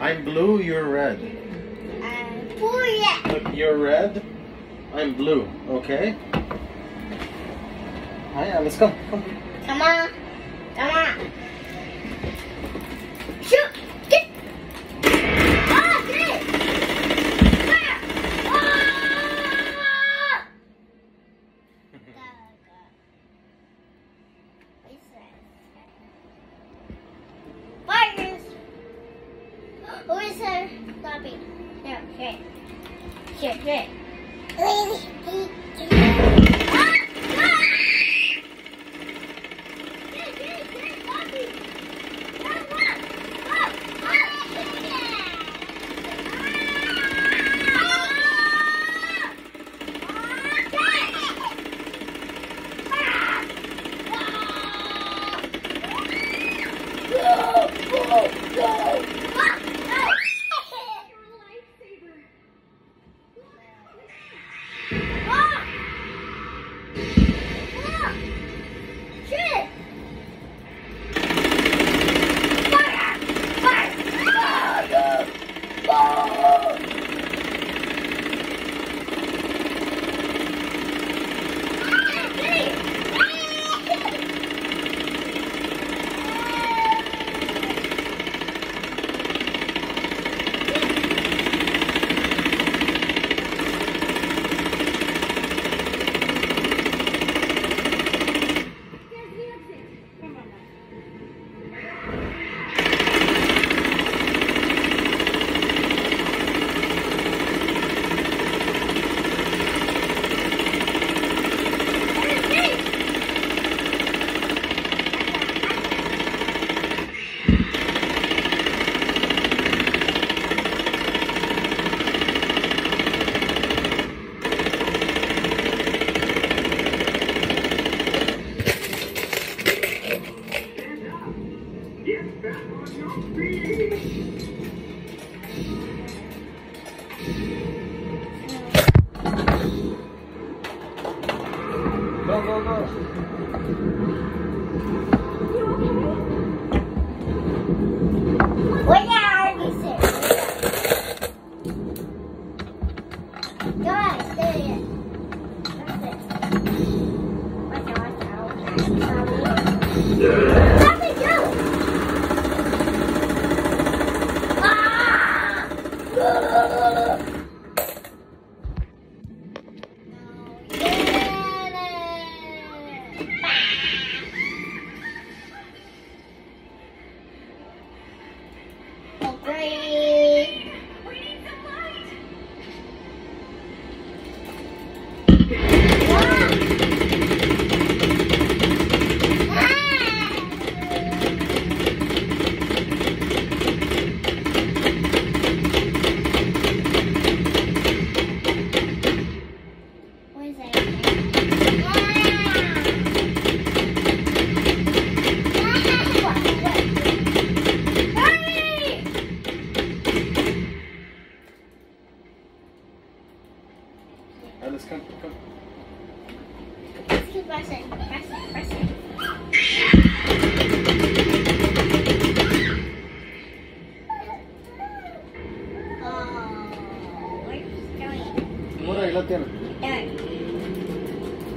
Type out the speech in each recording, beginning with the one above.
I'm blue, you're red. Ah, Pula. Look, you're red, I'm blue, okay? Hiya, let's go. Come. Come on. Come on. Shoot. Who is there? Stoppi. Here, here. Here, here. Ah! Ah! ゴーゴ Alright, let's come, come. Let's keep pressing, pressing, pressing. Oh, where's it going? What are you looking? There.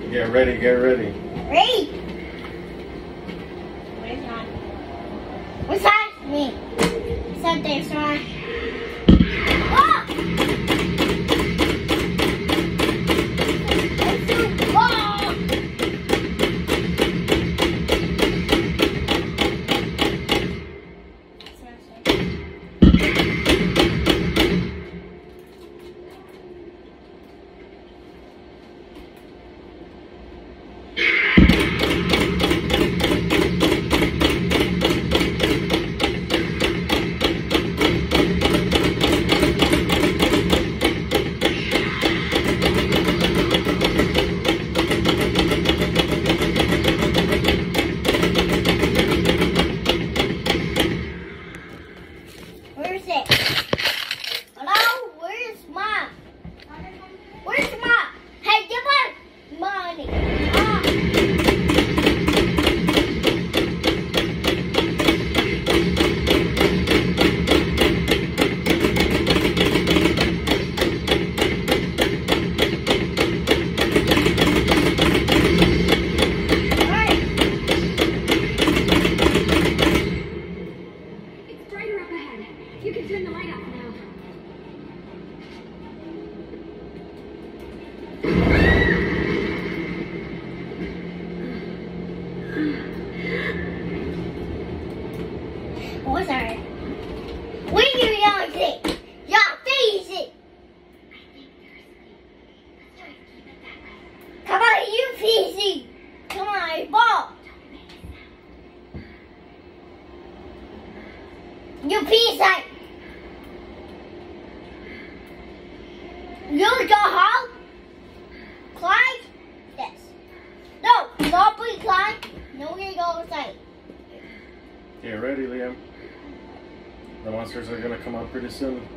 Get ready, get ready. Ready? Where's on? What's that? Me. What's up PC. Come on, ball. You side. You go home. Clyde. Yes. No, not be Clyde. No, we're gonna go outside. Get ready, Liam. The monsters are gonna come out pretty soon.